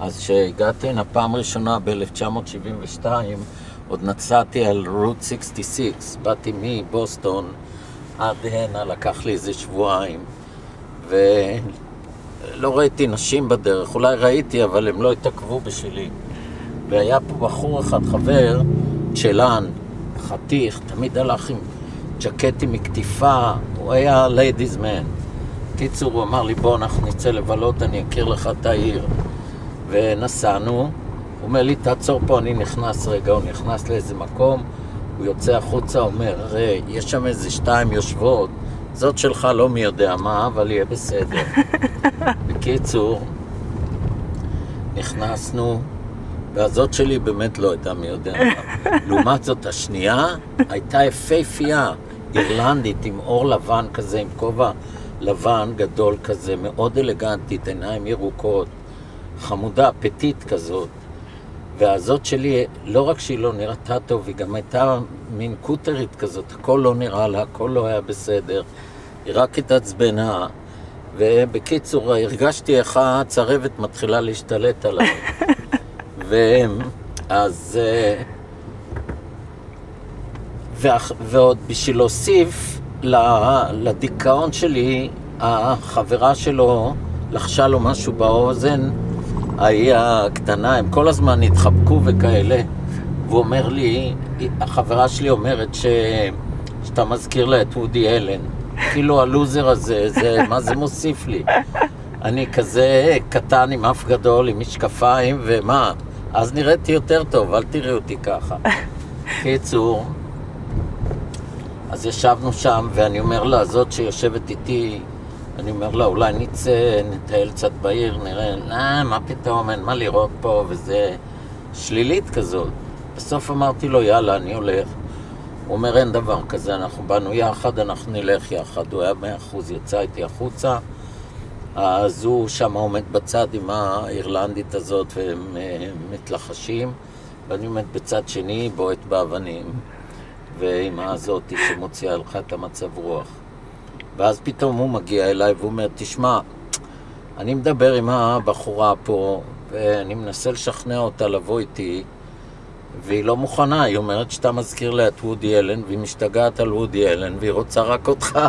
אז כשהגעתי הנה פעם ראשונה ב-1972, עוד נסעתי על רות 66, באתי מבוסטון עד הנה, לקח לי איזה שבועיים, ולא ראיתי נשים בדרך, אולי ראיתי, אבל הם לא התעכבו בשבילי. והיה פה בחור אחד, חבר, צ'לן, חתיך, תמיד הלך עם ג'קטים מקטיפה, הוא היה ladies man. קיצור, הוא אמר לי, בוא, אנחנו נצא לבלות, אני אכיר לך את העיר. ונסענו, הוא אומר לי, תעצור פה, אני נכנס רגע, הוא נכנס לאיזה מקום, הוא יוצא החוצה, אומר, יש שם איזה שתיים יושבות, זאת שלך לא מי יודע מה, אבל יהיה בסדר. בקיצור, נכנסנו, והזאת שלי באמת לא הייתה מי יודע מה. לעומת זאת, השנייה הייתה יפהפייה, אירלנדית, עם עור לבן כזה, עם כובע לבן גדול כזה, מאוד אלגנטית, עיניים ירוקות, חמודה, פטית כזאת. והזאת שלי, לא רק שהיא לא נראתה טוב, היא גם הייתה מין קוטרית כזאת, הכל לא נראה לה, הכל לא היה בסדר. היא רק התעצבנה, ובקיצור, הרגשתי איך הצרבת מתחילה להשתלט עליי. ואז... אה, ועוד בשביל להוסיף לדיכאון שלי, החברה שלו לחשה לו משהו באוזן, ההיא הקטנה, הם כל הזמן התחבקו וכאלה. והוא אומר לי, החברה שלי אומרת ש... שאתה מזכיר לה את וודי אלן. כאילו הלוזר הזה, זה, מה זה מוסיף לי? אני כזה קטן עם אף גדול, עם משקפיים, ומה? אז נראיתי יותר טוב, אל תראי אותי ככה. קיצור, אז ישבנו שם, ואני אומר לה, זאת שיושבת איתי, אני אומר לה, אולי נצא, נטייל קצת בעיר, נראה, אה, מה פתאום, אין מה לראות פה, וזה שלילית כזאת. בסוף אמרתי לו, יאללה, אני הולך. הוא אומר, אין דבר כזה, אנחנו באנו יחד, אנחנו נלך יחד. הוא היה מאה אחוז, יצא איתי החוצה. אז הוא שם עומד בצד עם האירלנדית הזאת והם אה, מתלחשים, ואני עומד בצד שני, בועט באבנים, ועם הזאתי שמוציאה לך את המצב רוח. ואז פתאום הוא מגיע אליי והוא אומר, תשמע, אני מדבר עם הבחורה פה, ואני מנסה לשכנע אותה לבוא איתי, והיא לא מוכנה, היא אומרת שאתה מזכיר לה את וודי אלן, והיא משתגעת על וודי אלן, והיא רוצה רק אותך.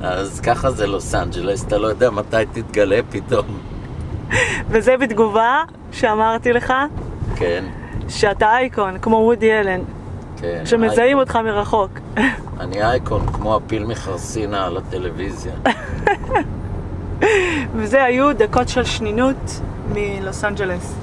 אז ככה זה לוס אנג'לס, אתה לא יודע מתי תתגלה פתאום. וזה בתגובה שאמרתי לך? כן. שאתה אייקון, כמו וודי אלן. כן. שמזהים אייקון. אותך מרחוק. אני אייקון, כמו הפיל מחרסינה על הטלוויזיה. וזה היו דקות של שנינות מלוס אנג'לס.